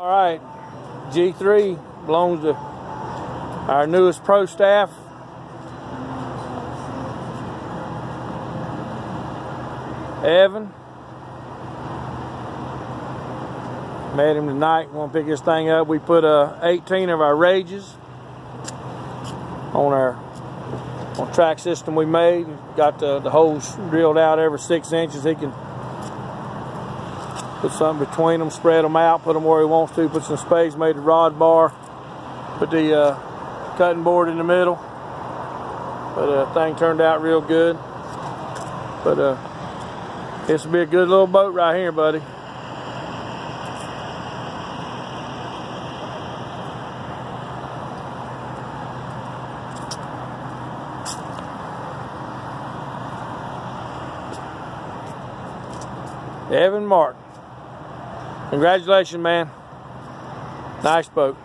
All right, G3 belongs to our newest pro staff. Evan. Met him tonight. Want to pick this thing up. We put uh, 18 of our rages on our on track system we made. Got the, the holes drilled out every six inches. He can Put something between them, spread them out, put them where he wants to, put some space, made the rod bar, put the uh, cutting board in the middle. But uh, thing turned out real good. But uh, this will be a good little boat right here, buddy. Evan Martin. Congratulations, man. Nice boat.